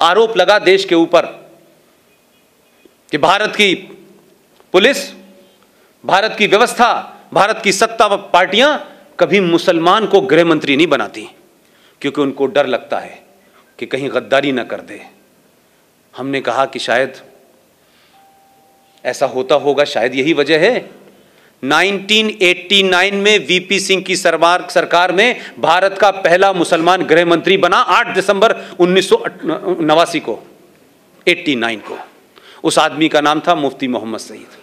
आरोप लगा देश के ऊपर कि भारत की पुलिस, भारत की व्यवस्था, भारत की सत्ता पार्टियाँ कभी मुसलमान को गृह मंत्री नहीं बनाती, क्योंकि उनको डर लगता है कि कहीं गद्दारी ना कर दे। हमने कहा कि शायद ऐसा होता होगा, शायद यही वजह है 1989 में वीपी सिंह की सरकार सरकार में भारत का पहला मुसलमान गृह मंत्री बना 8 दिसंबर उन्नीस नवासी को 89 को। उस आदमी का नाम था मुफ्ती मोहम्मद सईद।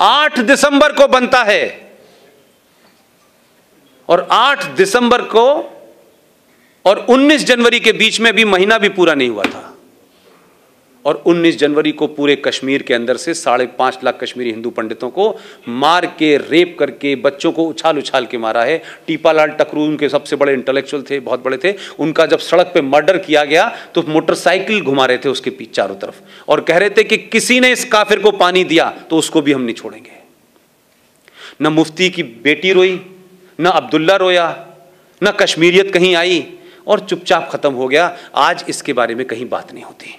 8 दिसंबर को बनता है और 8 दिसंबर को और 19 जनवरी के बीच में भी महीना भी पूरा नहीं हुआ था। और 19 जनवरी को पूरे कश्मीर के अंदर से साढ़े पाँच लाख कश्मीरी हिंदू पंडितों को मार के, रेप करके, बच्चों को उछाल उछाल के मारा है। टीपालाल टकरू उनके सबसे बड़े इंटेलेक्चुअल थे, बहुत बड़े थे। उनका जब सड़क पे मर्डर किया गया तो मोटरसाइकिल घुमा रहे थे उसके पीछे चारों तरफ़। और कह रहे थे कि किसी ने इस काफिर को पानी दिया तो उसको भी हम नहीं छोड़ेंगे। न मुफ्ती की बेटी रोई, न अब्दुल्ला रोया, न कश्मीरियत कहीं आई, और चुपचाप खत्म हो गया। आज इसके बारे में कहीं बात नहीं होती।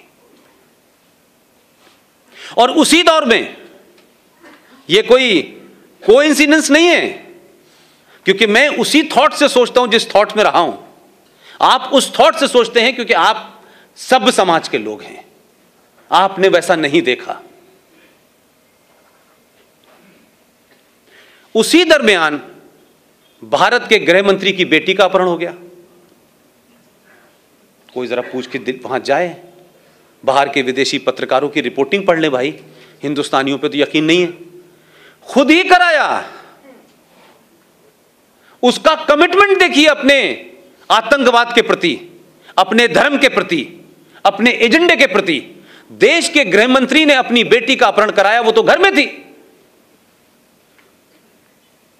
और उसी दौर में यह कोई कोइंसिडेंस नहीं है। क्योंकि मैं उसी थॉट से सोचता हूँ जिस थॉट में रहा हूँ। आप उस थॉट से सोचते हैं क्योंकि आप सब समाज के लोग हैं। आपने वैसा नहीं देखा। उसी दरमियान भारत के गृह मंत्री की बेटी का अपहरण हो गया। कोई जरा पूछ के वहाँ जाए। बाहर के विदेशी पत्रकारों की रिपोर्टिंग पढ़ ले भाई। हिंदुस्तानियों पे तो यकीन नहीं है। खुद ही कराया। उसका कमिटमेंट देखिए अपने आतंकवाद के प्रति, अपने धर्म के प्रति, अपने एजेंडे के प्रति। देश के गृह मंत्री ने अपनी बेटी का अपहरण कराया, वो तो घर में थी।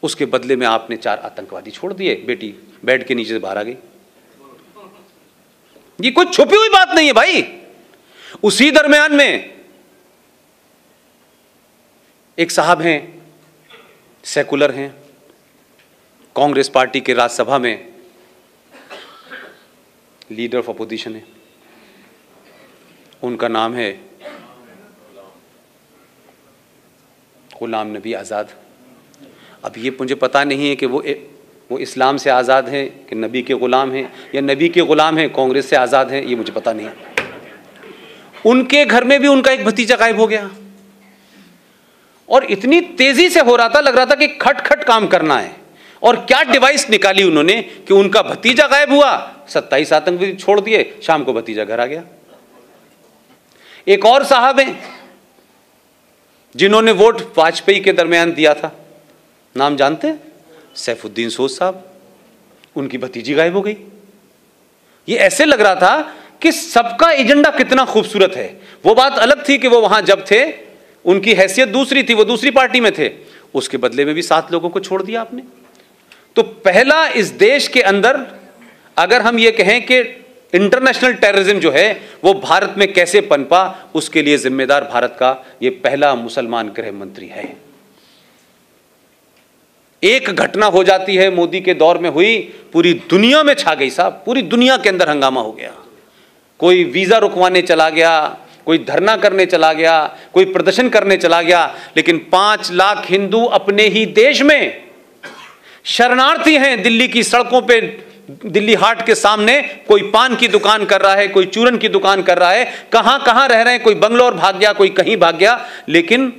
उसके बदले में आपने चार आतंकवादी छोड़ दिए। बेटी बेड के नीचे से बाहर आ गई। ये कोई छुपी हुई बात नहीं है भाई। उसी दरमियान में एक साहब हैं सेकुलर हैं कांग्रेस पार्टी के राज्यसभा में लीडर ऑफ़ अपोजिशन है। उनका नाम है गुलाम नबी आज़ाद। अब ये मुझे पता नहीं है कि वो ए, वो इस्लाम से आज़ाद हैं कि नबी के ग़ुलाम हैं या नबी के ग़ुलाम हैं कांग्रेस से आज़ाद हैं ये मुझे पता नहीं। उनके घर में भी उनका एक भतीजा गायब हो गया। और इतनी तेज़ी से हो रहा था, लग रहा था कि खट खट काम करना है। और क्या डिवाइस निकाली उन्होंने कि उनका भतीजा गायब हुआ? सत्ताईस आतंकवादी छोड़ दिए, शाम को भतीजा घर आ गया। एक और साहब हैं, जिन्होंने वोट वाजपेयी के दरमियान दिया था। नाम जानते सैफुद्दीन सोज साहब। उनकी भतीजी गायब हो गई। ये ऐसे लग रहा था कि सबका एजेंडा कितना खूबसूरत है। वो बात अलग थी कि वो वहाँ जब थे, उनकी हैसियत दूसरी थी, वो दूसरी पार्टी में थे। उसके बदले में भी सात लोगों को छोड़ दिया आपने। तो पहला इस देश के अंदर, अगर हम ये कहें कि इंटरनेशनल टेररिज्म जो है, वो भारत में कैसे पनपा, उसके लिए जिम्मेदार भारत का ये पहला मुसलमान गृह मंत्री है। एक घटना हो जाती है, मोदी के दौर में हुई, पूरी दुनिया में छा गई साहब, पूरी दुनिया के अंदर हंगामा हो गया। कोई वीज़ा रुकवाने चला गया, कोई धरना करने चला गया, कोई प्रदर्शन करने चला गया, लेकिन पाँच लाख हिंदू अपने ही देश में शरणार्थी हैं। दिल्ली की सड़कों पे, दिल्ली हाट के सामने कोई पान की दुकान कर रहा है, कोई चूरन की दुकान कर रहा है, कहाँ कहाँ रह रहे हैं, कोई बंगलोर भाग गया, कोई कहीं भाग गया, लेकिन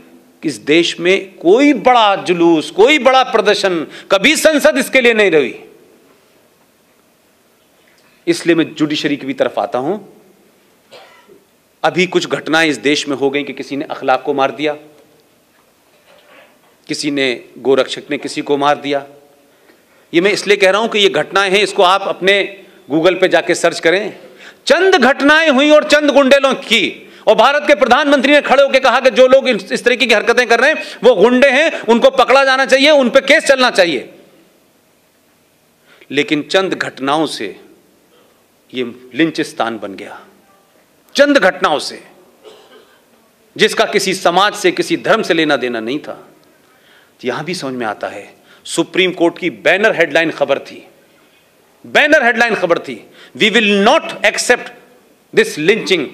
इस देश में कोई बड़ा जुलूस, कोई बड़ा प्रदर्शन कभी संसद इसके लिए नहीं रही। इसलिए मैं जुडिशरी की भी तरफ़ आता हूँ। अभी कुछ घटनाएँ इस देश में हो गई कि किसी ने अखलाक को मार दिया, किसी ने गोरक्षक ने किसी को मार दिया। ये मैं इसलिए कह रहा हूँ कि ये घटनाएँ हैं, इसको आप अपने गूगल पे जाके सर्च करें। चंद घटनाएँ हुई और चंद गुंडेलों की। और भारत के प्रधानमंत्री ने खड़े होकर कहा कि जो लोग इस तरीके की हरकतें कर रहे हैं, वो गुंडे हैं, उनको पकड़ा जाना चाहिए, उन पर केस चलना चाहिए। लेकिन चंद घटनाओं से ये लिंचिस्तान बन गया। चंद घटनाओं से, जिसका किसी समाज से, किसी धर्म से लेना देना नहीं था। यहाँ भी समझ में आता है, सुप्रीम कोर्ट की बैनर हेडलाइन खबर थी। बैनर हेडलाइन खबर थी we will not accept this lynching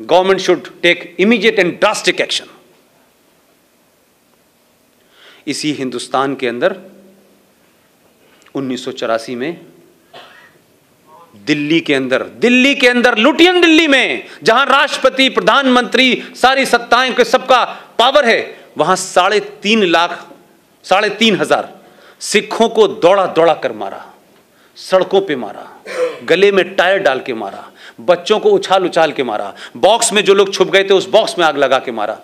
government should take immediate and drastic action इसी हिंदुस्तान के अंदर, उन्नीस सौ चौरासी में दिल्ली के अंदर, दिल्ली के अंदर लुटियन दिल्ली में, जहाँ राष्ट्रपति, प्रधानमंत्री, सारी सत्ताएँ के सबका पावर है, वहाँ साढ़े तीन लाख, साढ़े तीन हज़ार सिखों को दौड़ा दौड़ा कर मारा, सड़कों पे मारा, गले में टायर डाल के मारा, बच्चों को उछाल उछाल के मारा बॉक्स में जो लोग छुप गए थे उस बॉक्स में आग लगा के मारा।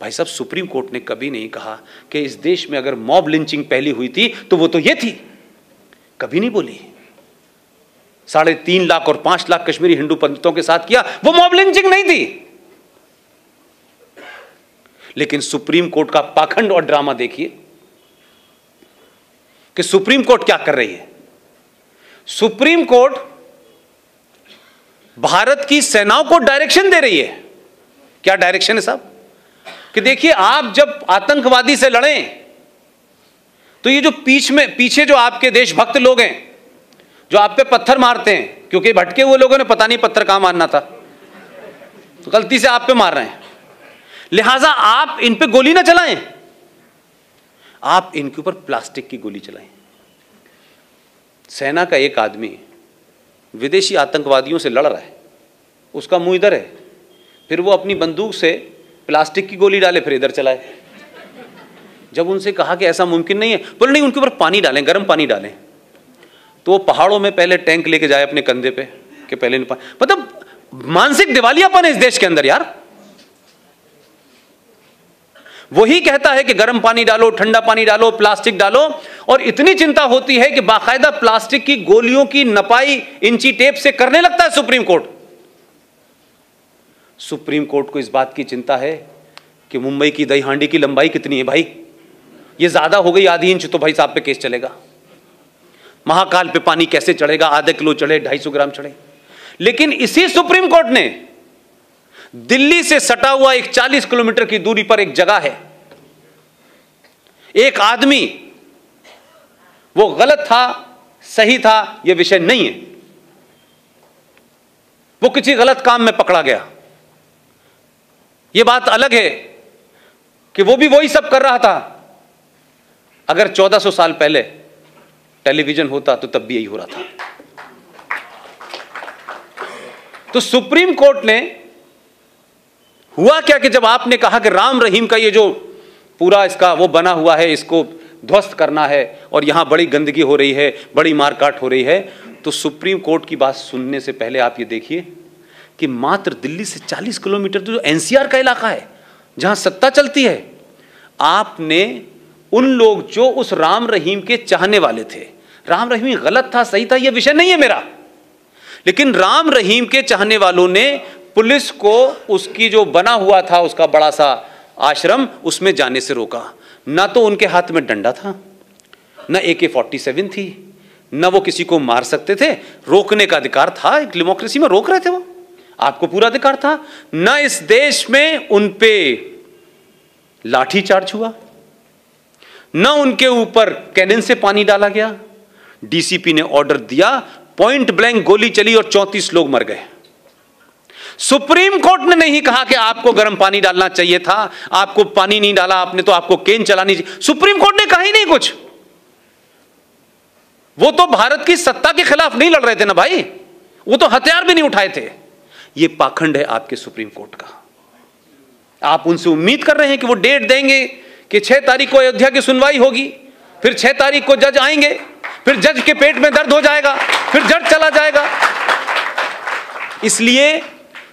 भाई साहब, सुप्रीम कोर्ट ने कभी नहीं कहा कि इस देश में अगर मॉब लिंचिंग पहली हुई थी तो वो तो ये थी। कभी नहीं बोली। साढ़े तीन लाख और पाँच लाख कश्मीरी हिंदू पंडितों के साथ किया, वो मॉब लिंचिंग नहीं थी। लेकिन सुप्रीम कोर्ट का पाखंड और ड्रामा देखिए कि सुप्रीम कोर्ट क्या कर रही है। सुप्रीम कोर्ट भारत की सेनाओं को डायरेक्शन दे रही है। क्या डायरेक्शन है साहब? कि देखिए, आप जब आतंकवादी से लड़ें तो ये जो पीछ में, पीछे जो आपके देशभक्त लोग हैं जो आप पे पत्थर मारते हैं, क्योंकि भटके हुए लोगों ने पता नहीं पत्थर कहाँ मारना था। तो गलती से आप पे मार रहे हैं। लिहाजा आप इन पे गोली ना चलाएँ। आप इनके ऊपर प्लास्टिक की गोली चलाएँ। सेना का एक आदमी विदेशी आतंकवादियों से लड़ रहा है। उसका मुँह इधर है। फिर वो अपनी बंदूक से प्लास्टिक की गोली डाले, फिर इधर चलाए। जब उनसे कहा कि ऐसा मुमकिन नहीं है, बोले, नहीं, उनके ऊपर पानी डालें, गर्म पानी डालें। तो वो पहाड़ों में पहले टैंक लेके जाए अपने कंधे पे, कि पहले मतलब मानसिक दिवालियापन है इस देश के अंदर यार। वही कहता है कि गर्म पानी डालो, ठंडा पानी डालो, प्लास्टिक डालो, और इतनी चिंता होती है कि बाकायदा प्लास्टिक की गोलियों की नपाई इंची टेप से करने लगता है सुप्रीम कोर्ट। सुप्रीम कोर्ट को इस बात की चिंता है कि मुंबई की दही हांडी की लंबाई कितनी है भाई? ये ज़्यादा हो गई आधी इंच तो भाई साहब पे केस चलेगा। महाकाल पे पानी कैसे चढ़ेगा? आधे किलो चढ़े, ढाई सौ ग्राम चढ़े। लेकिन इसी सुप्रीम कोर्ट ने दिल्ली से सटा हुआ एक 40 किलोमीटर की दूरी पर एक जगह है। एक आदमी, वो गलत था, सही था यह विषय नहीं है। वो किसी गलत काम में पकड़ा गया। यह बात अलग है कि वो भी वही सब कर रहा था। अगर 1400 साल पहले टेलीविज़न होता तो तब भी यही हो रहा था। तो सुप्रीम कोर्ट ने हुआ क्या कि जब आपने कहा कि राम रहीम का ये जो पूरा इसका वो बना हुआ है, इसको ध्वस्त करना है और यहाँ बड़ी गंदगी हो रही है, बड़ी मारकाट हो रही है तो सुप्रीम कोर्ट की बात सुनने से पहले आप ये देखिए कि मात्र दिल्ली से 40 किलोमीटर तो जो एनसीआर का इलाका है, जहाँ सत्ता चलती है, आपने उन लोग जो उस राम रहीम के चाहने वाले थे। राम रहीम गलत था, सही था, यह विषय नहीं है मेरा। लेकिन राम रहीम के चाहने वालों ने पुलिस को उसकी जो बना हुआ था, उसका बड़ा सा आश्रम, उसमें जाने से रोका। ना तो उनके हाथ में डंडा था, ना ए के फोर्टी सेवन थी, न वो किसी को मार सकते थे। रोकने का अधिकार था, एक डेमोक्रेसी में रोक रहे थे वो। आपको पूरा अधिकार था। ना इस देश में उन पे लाठी चार्ज हुआ। न उनके ऊपर कैनन से पानी डाला गया। डीसीपी ने ऑर्डर दिया पॉइंट ब्लैंक गोली चली और चौंतीस लोग मर गए। सुप्रीम कोर्ट ने नहीं कहा कि आपको गर्म पानी डालना चाहिए था, आपको पानी नहीं डाला, आपने तो आपको केन चलानी चाहिए। सुप्रीम कोर्ट ने कहा ही नहीं कुछ। वो तो भारत की सत्ता के खिलाफ नहीं लड़ रहे थे ना भाई। वो तो हथियार भी नहीं उठाए थे। ये पाखंड है आपके सुप्रीम कोर्ट का। आप उनसे उम्मीद कर रहे हैं कि वो डेट देंगे कि छह तारीख को अयोध्या की सुनवाई होगी, फिर छह तारीख को जज आएँगे, फिर जज के पेट में दर्द हो जाएगा, फिर जज चला जाएगा। इसलिए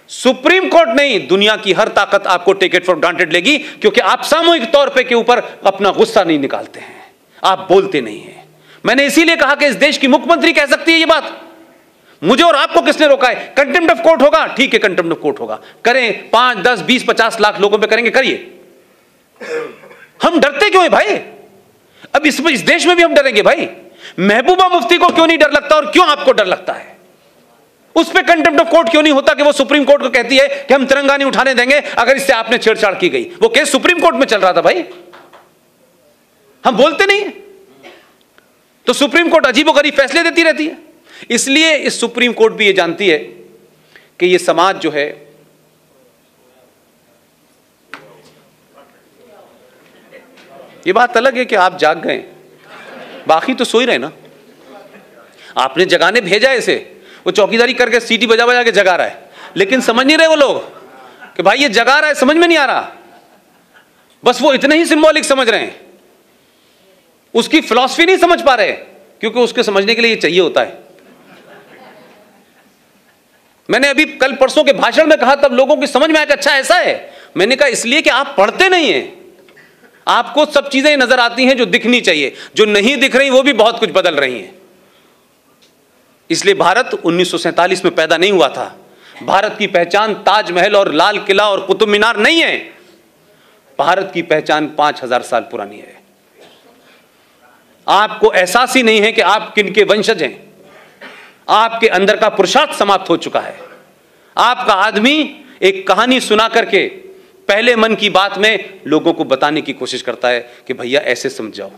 सुप्रीम कोर्ट नहीं, दुनिया की हर ताकत आपको टिकट फॉर ग्रांटेड लेगी, क्योंकि आप सामूहिक तौर पे के ऊपर अपना गुस्सा नहीं निकालते हैं। आप बोलते नहीं हैं। मैंने इसीलिए कहा कि इस देश की मुख्यमंत्री कह सकती है ये बात। मुझे और आपको किसने रोका है? कंटेम्प्ट ऑफ़ कोर्ट होगा? ठीक है, कंटेम्प्ट ऑफ़ कोर्ट होगा। करें, पाँच, दस, बीस, पचास लाख लोगों पे करेंगे, करिए। हम डरते क्यों है भाई? अब इस, इस देश में भी हम डरेंगे भाई। महबूबा मुफ्ती को क्यों नहीं डर लगता और क्यों आपको डर लगता है? उस पर कंटेम्प्ट ऑफ़ कोर्ट क्यों नहीं होता कि वो सुप्रीम कोर्ट को कहती है कि हम तिरंगा नहीं उठाने देंगे अगर इससे आपने छेड़छाड़ की गई? वो केस सुप्रीम कोर्ट में चल रहा था भाई। हम बोलते नहीं तो सुप्रीम कोर्ट अजीबो गरीब फैसले देती रहती है। इसलिए इस सुप्रीम कोर्ट भी ये जानती है कि ये समाज जो है ये बात अलग है कि आप जाग गए। बाकी तो सो ही रहे ना। आपने जगाने भेजा इसे। वो चौकीदारी करके सीटी बजा बजा के जगा रहा है। लेकिन समझ नहीं रहे वो लोग कि भाई ये जगा रहा है, समझ में नहीं आ रहा। बस वो इतने ही सिंबॉलिक समझ रहे हैं। उसकी फिलॉसफी नहीं समझ पा रहे, क्योंकि उसके समझने के लिए ये चाहिए होता है। मैंने अभी कल परसों के भाषण में कहा, तब लोगों की समझ में आया अच्छा ऐसा है। मैंने कहा, इसलिए कि आप पढ़ते नहीं हैं। आपको सब चीज़ें नज़र आती हैं जो दिखनी चाहिए। जो नहीं दिख रही, वो भी बहुत कुछ बदल रही हैं। इसलिए भारत उन्नीस में पैदा नहीं हुआ था। भारत की पहचान ताजमहल और लाल किला और कुतुब मीनार नहीं है। भारत की पहचान पाँच हज़ार साल पुरानी है। आपको एहसास ही नहीं है कि आप किन के वंशज हैं। आपके अंदर का पुरुषार्थ समाप्त हो चुका है। आपका आदमी एक कहानी सुना करके पहले मन की बात में लोगों को बताने की कोशिश करता है कि भैया ऐसे समझाओ।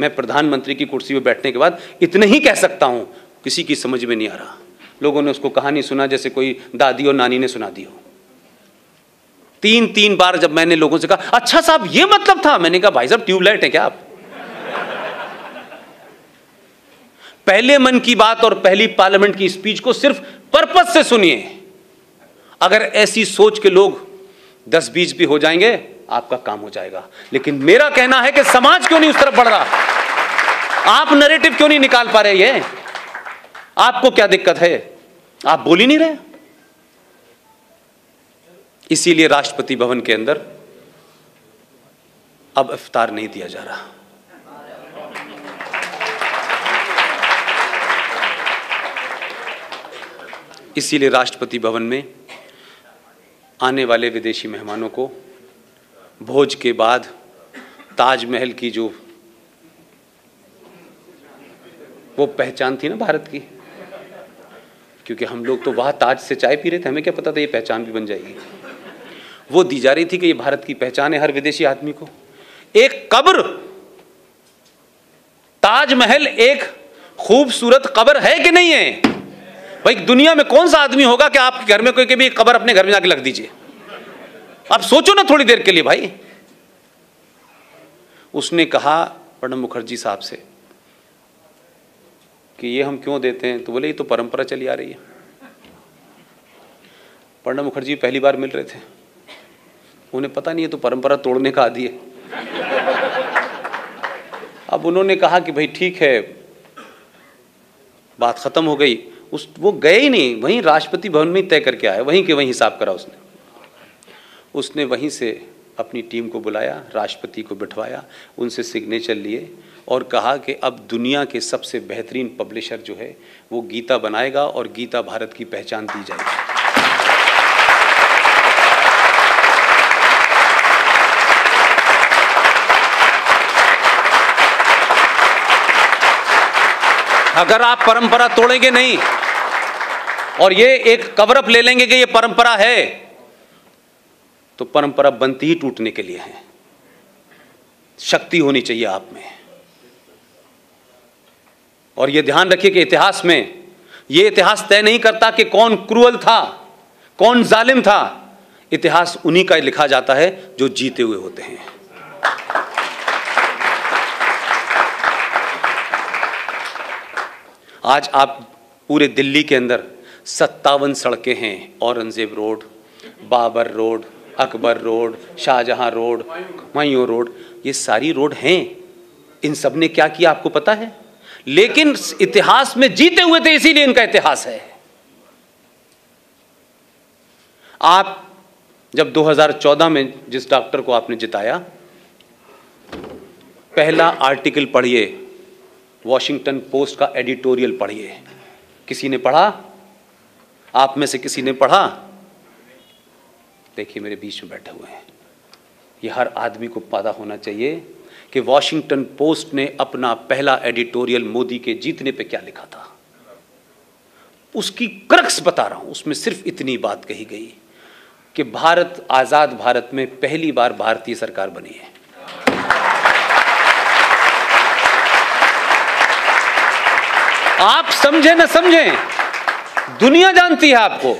मैं प्रधानमंत्री की कुर्सी पर बैठने के बाद इतने ही कह सकता हूँ, किसी की समझ में नहीं आ रहा। लोगों ने उसको कहानी सुना, जैसे कोई दादी और नानी ने सुना दी हो। तीन तीन बार जब मैंने लोगों से कहा अच्छा साहब, ये मतलब था? मैंने कहा, भाई साहब, ट्यूबलाइट है क्या आप? पहले मन की बात और पहली पार्लियामेंट की स्पीच को सिर्फ़ पर्पज से सुनिए। अगर ऐसी सोच के लोग दस बीस भी हो जाएँगे, आपका काम हो जाएगा। लेकिन मेरा कहना है कि समाज क्यों नहीं उस तरफ़ बढ़ रहा? आप नरेटिव क्यों नहीं निकाल पा रहे ये? आपको क्या दिक्कत है? आप बोल ही नहीं रहे। इसीलिए राष्ट्रपति भवन के अंदर अब इफ्तार नहीं दिया जा रहा। इसीलिए राष्ट्रपति भवन में आने वाले विदेशी मेहमानों को भोज के बाद ताजमहल की जो वो पहचान थी ना भारत की, क्योंकि हम लोग तो वहाँ ताज से चाय पी रहे थे, हमें क्या पता था ये पहचान भी बन जाएगी। वो दी जा रही थी कि ये भारत की पहचान है हर विदेशी आदमी को। एक कब्र, ताजमहल एक खूबसूरत कब्र है कि नहीं है? भाई, दुनिया में कौन सा आदमी होगा कि आप घर में कोई के भी कब्र अपने घर में जाके लग दीजिए? आप सोचो ना थोड़ी देर के लिए भाई। उसने कहा, प्रणब मुखर्जी साहब से, कि ये हम क्यों देते हैं? तो बोले, ये तो परंपरा चली आ रही है। प्रणब मुखर्जी पहली बार मिल रहे थे। उन्हें पता नहीं है तो परंपरा तोड़ने का आदि है। अब उन्होंने कहा कि, भाई, ठीक है, बात खत्म हो गई। उस, वो गए ही नहीं, वहीं राष्ट्रपति भवन में तय करके आया, वहीं के वहीं हिसाब करा उसने। उसने वहीं से अपनी टीम को बुलाया, राष्ट्रपति को बिठवाया, उनसे सिग्नेचर लिए और कहा कि अब दुनिया के सबसे बेहतरीन पब्लिशर जो है, वो गीता बनाएगा और गीता भारत की पहचान दी जाएगी। अगर आप परंपरा तोड़ेंगे नहीं और ये एक कवरअप ले लेंगे कि ये परंपरा है। तो परंपरा बनती ही टूटने के लिए है। शक्ति होनी चाहिए आप में। और ये ध्यान रखिए कि इतिहास में ये इतिहास तय नहीं करता कि कौन क्रूअल था, कौन जालिम था। इतिहास उन्हीं का लिखा जाता है जो जीते हुए होते हैं। आज आप पूरे दिल्ली के अंदर सत्तावन सड़कें हैं, Aurangzeb Road, Babar Road, Akbar Road, Shahjahan Road Humayun Road, ये सारी रोड हैं। इन सबने क्या किया आपको पता है? लेकिन इतिहास में जीते हुए थे, इसीलिए इनका इतिहास है। आप जब 2014 में जिस डॉक्टर को आपने जिताया, पहला आर्टिकल पढ़िए, वॉशिंगटन पोस्ट का एडिटोरियल पढ़िए। किसी ने पढ़ा? आप में से किसी ने पढ़ा? देखिए, मेरे बीच में बैठे हुए हैं। ये हर आदमी को पता होना चाहिए कि वॉशिंगटन पोस्ट ने अपना पहला एडिटोरियल मोदी के जीतने पे क्या लिखा था। उसकी क्रक्स बता रहा हूँ, उसमें सिर्फ़ इतनी बात कही गई कि भारत, आज़ाद भारत में पहली बार भारतीय सरकार बनी है। आप समझे ना समझे दुनिया जानती है आपको।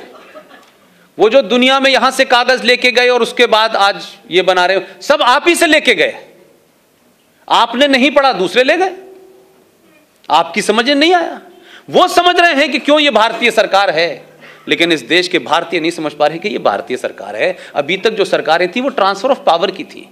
वो जो दुनिया में यहाँ से कागज़ लेके गए और उसके बाद आज ये बना रहे हो, सब आप ही से लेके गए। आपने नहीं पढ़ा, दूसरे ले गए। आपकी समझ नहीं आया। वो समझ रहे हैं कि क्यों ये भारतीय सरकार है, लेकिन इस देश के भारतीय नहीं समझ पा रहे कि ये भारतीय सरकार है। अभी तक जो सरकारें थी, वो ट्रांसफ़र ऑफ़ पावर की थी।